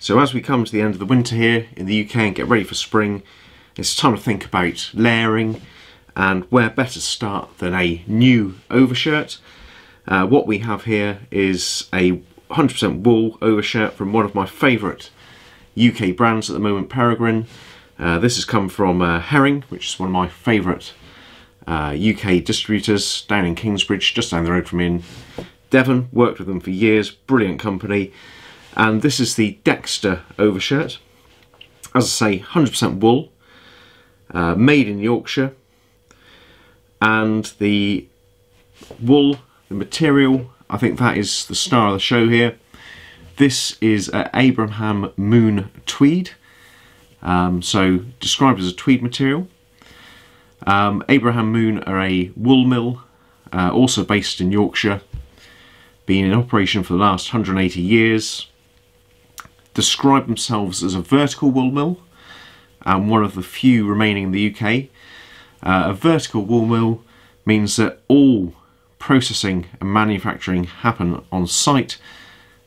So as we come to the end of the winter here in the UK and get ready for spring, it's time to think about layering and where better start than a new overshirt. Uh, what we have here is a 100% wool overshirt from one of my favourite UK brands at the moment, Peregrine. Uh, this has come from uh, Herring, which is one of my favourite uh, UK distributors down in Kingsbridge, just down the road from me in Devon. Worked with them for years, brilliant company. And this is the Dexter overshirt. As I say, 100% wool, uh, made in Yorkshire. And the wool, the material, I think that is the star of the show here. This is Abraham Moon tweed. Um, so described as a tweed material. Um, Abraham Moon are a wool mill, uh, also based in Yorkshire, been in operation for the last 180 years. Describe themselves as a vertical wool mill, and one of the few remaining in the UK. Uh, a vertical wool mill means that all processing and manufacturing happen on site,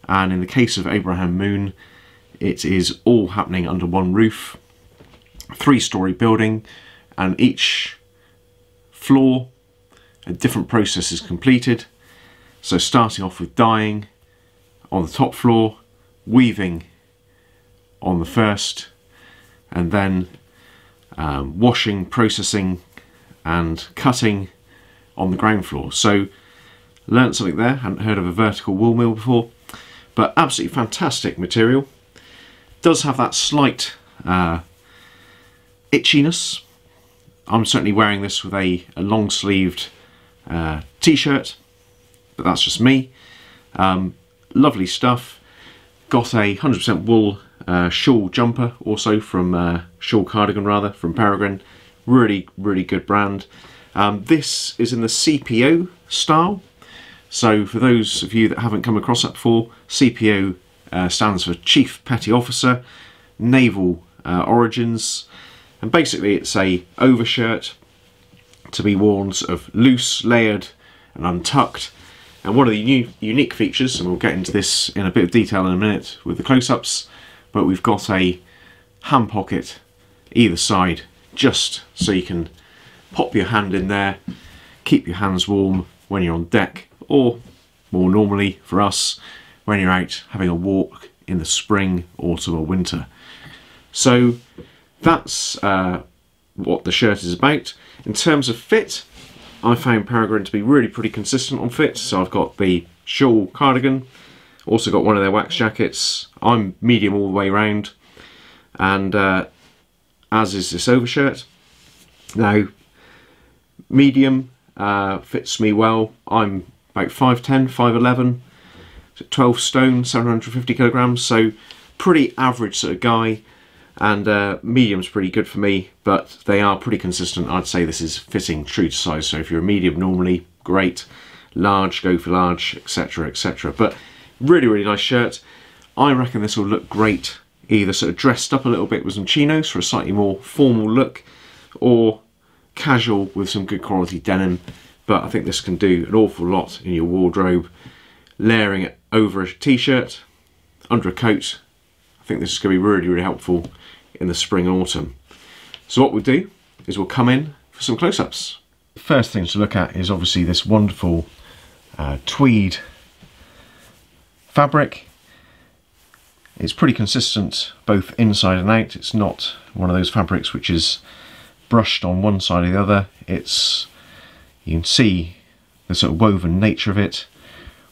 and in the case of Abraham Moon, it is all happening under one roof. Three story building, and each floor, a different process is completed. So, starting off with dyeing on the top floor, weaving on the first, and then um, washing, processing, and cutting on the ground floor. So, learnt something there, hadn't heard of a vertical wool mill before, but absolutely fantastic material. Does have that slight uh, itchiness. I'm certainly wearing this with a, a long sleeved uh, t shirt, but that's just me. Um, lovely stuff. Got a 100% wool uh, shawl jumper also from uh, shawl cardigan rather from Peregrine. Really, really good brand. Um, this is in the CPO style. So for those of you that haven't come across that before, CPO uh, stands for Chief Petty Officer, Naval uh, Origins, and basically it's a overshirt to be worn sort of loose, layered, and untucked. And one of the unique features, and we'll get into this in a bit of detail in a minute with the close-ups, but we've got a hand pocket either side just so you can pop your hand in there, keep your hands warm when you're on deck, or more normally for us, when you're out having a walk in the spring, autumn, or winter. So that's uh, what the shirt is about. In terms of fit, I found Peregrine to be really pretty consistent on fit. So I've got the shawl cardigan, also got one of their wax jackets. I'm medium all the way around, and uh, as is this overshirt. Now, medium uh, fits me well. I'm about 5'10", 5'11", 12 stone, 750 kilograms, so pretty average sort of guy. And uh, medium's pretty good for me, but they are pretty consistent. I'd say this is fitting true to size. So if you're a medium normally, great. Large, go for large, etc., etc. But really, really nice shirt. I reckon this will look great either sort of dressed up a little bit with some chinos for a slightly more formal look, or casual with some good quality denim. But I think this can do an awful lot in your wardrobe. Layering it over a t-shirt, under a coat. I think this is going to be really, really helpful in the spring and autumn. So what we'll do is we'll come in for some close-ups. First thing to look at is obviously this wonderful uh, tweed fabric. It's pretty consistent both inside and out. It's not one of those fabrics which is brushed on one side or the other. It's you can see the sort of woven nature of it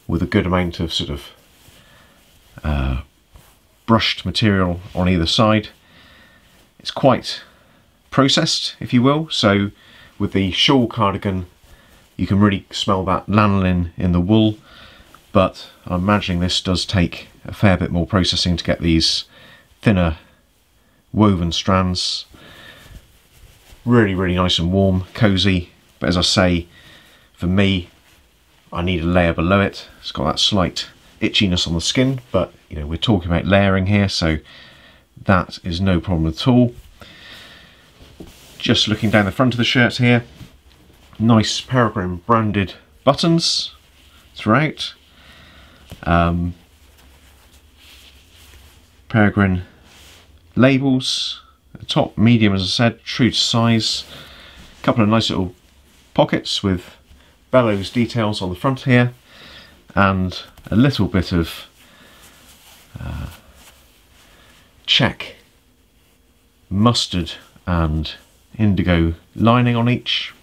with a good amount of sort of uh, brushed material on either side. It's quite processed, if you will. So with the shawl cardigan, you can really smell that lanolin in the wool, but I'm imagining this does take a fair bit more processing to get these thinner woven strands. Really, really nice and warm, cozy, but as I say, for me, I need a layer below it. It's got that slight itchiness on the skin, but you know, we're talking about layering here, so that is no problem at all. Just looking down the front of the shirt here, nice Peregrine branded buttons throughout. Um, Peregrine labels. top medium, as I said, true to size. A couple of nice little pockets with bellows details on the front here, and a little bit of uh, check mustard and indigo lining on each.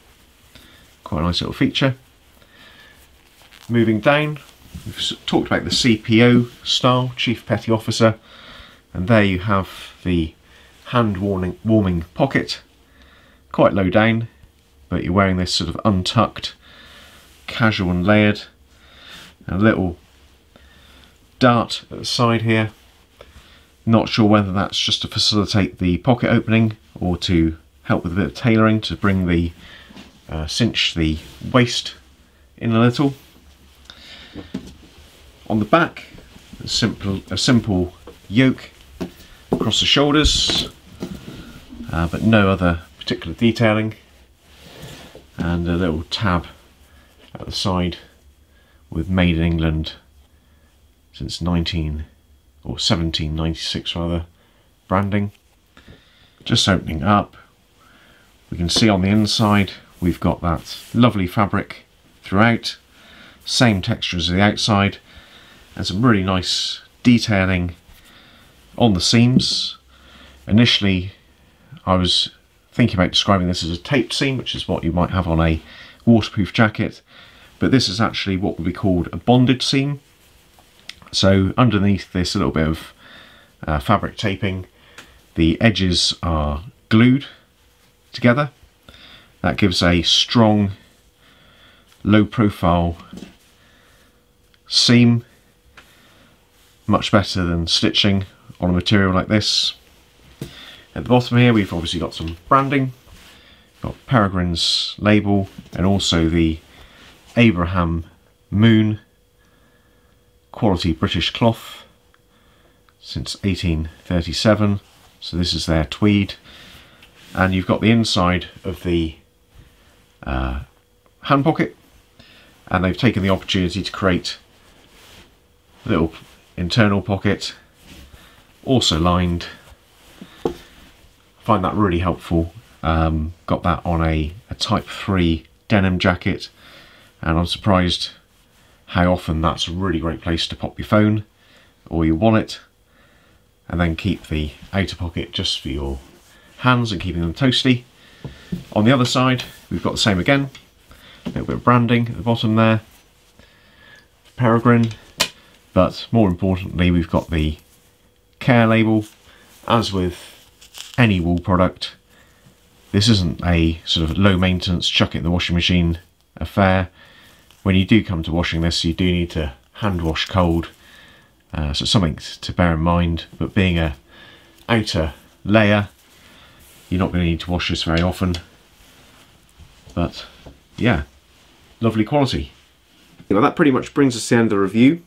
Quite a nice little feature. Moving down, we've talked about the CPO style, Chief Petty Officer, and there you have the hand warming, warming pocket. Quite low down, but you're wearing this sort of untucked, casual and layered. and A little dart at the side here. Not sure whether that's just to facilitate the pocket opening or to help with a bit of tailoring to bring the uh, cinch the waist in a little. On the back, a simple, a simple yoke across the shoulders, uh, but no other particular detailing. And a little tab at the side with Made in England since 19 or 1796 rather branding. Just opening up, we can see on the inside we've got that lovely fabric throughout, same texture as the outside, and some really nice detailing on the seams. Initially I was thinking about describing this as a taped seam, which is what you might have on a waterproof jacket, but this is actually what would be called a bonded seam. So underneath this a little bit of uh, fabric taping, the edges are glued together. That gives a strong, low profile seam, much better than stitching on a material like this. At the bottom here we've obviously got some branding, got Peregrine's label and also the Abraham Moon quality British cloth since 1837 so this is their tweed. And you've got the inside of the uh, hand pocket. And they've taken the opportunity to create a little internal pocket also lined. Find that really helpful. Um, got that on a, a type 3 denim jacket and I'm surprised how often that's a really great place to pop your phone or your wallet and then keep the outer pocket just for your hands and keeping them toasty. On the other side we've got the same again, a little bit of branding at the bottom there, Peregrine, but more importantly we've got the care label. As with any wool product, this isn't a sort of low maintenance chuck it in the washing machine affair. When you do come to washing this you do need to hand wash cold. Uh, so something to bear in mind. But being a outer layer you're not going to need to wash this very often. But yeah lovely quality. Well that pretty much brings us to the end of the review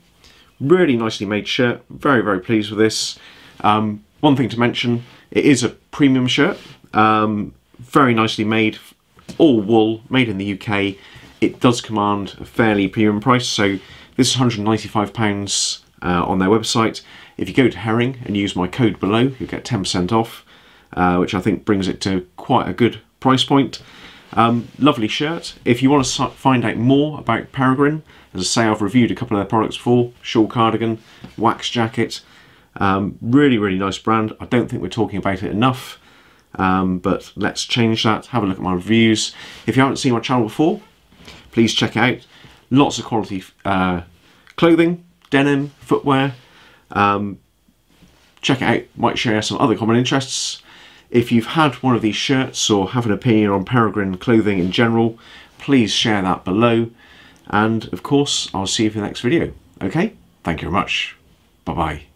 really nicely made shirt very very pleased with this um, one thing to mention it is a premium shirt um, very nicely made all wool made in the UK it does command a fairly premium price. So this is £195 uh, on their website. If you go to Herring and use my code below, you'll get 10% off, uh, which I think brings it to quite a good price point. Um, lovely shirt. If you want to find out more about Peregrine, as I say, I've reviewed a couple of their products before, shawl cardigan, wax jacket. Um, really, really nice brand. I don't think we're talking about it enough, um, but let's change that. Have a look at my reviews. If you haven't seen my channel before, please check out. Lots of quality uh, clothing, denim, footwear. Um, check it out, might share some other common interests. If you've had one of these shirts or have an opinion on Peregrine clothing in general, please share that below. And of course, I'll see you for the next video. Okay, thank you very much. Bye bye.